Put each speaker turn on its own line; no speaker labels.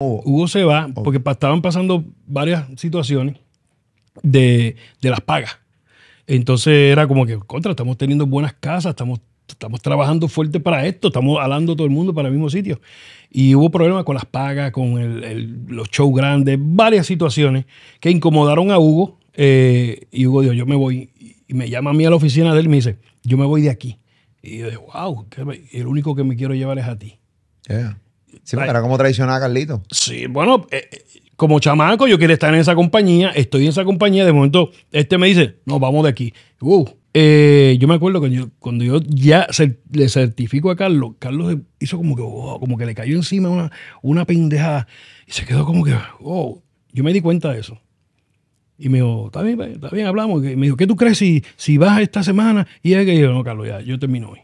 Hugo.
Hugo se va porque pa- estaban pasando varias situaciones de, de las pagas. Entonces era como que, contra, estamos teniendo buenas casas, estamos, estamos trabajando fuerte para esto, estamos alando todo el mundo para el mismo sitio. Y hubo problemas con las pagas, con el- el- los shows grandes, varias situaciones que incomodaron a Hugo. eh, y Hugo dijo, yo me voy. Y me llama a mí a la oficina de él y me dice, yo me voy de aquí. Y yo dije, wow, el único que me quiero llevar es a ti.
Yeah. Sí, porque era como traicionar a Carlito.
Sí, bueno, eh, eh, como chamaco, yo quería estar en esa compañía, estoy en esa compañía, de momento este me dice, no, vamos de aquí. Uh, eh, yo me acuerdo que yo, cuando yo ya cer- le certifico a Carlos, Carlos hizo como que, wow, como que le cayó encima una, una pendejada y se quedó como que, wow, yo me di cuenta de eso. Y me dijo, está bien, está bien, hablamos. Y me dijo, ¿qué tú crees si, si vas esta semana? Y yo, no, Carlos, ya, yo termino hoy.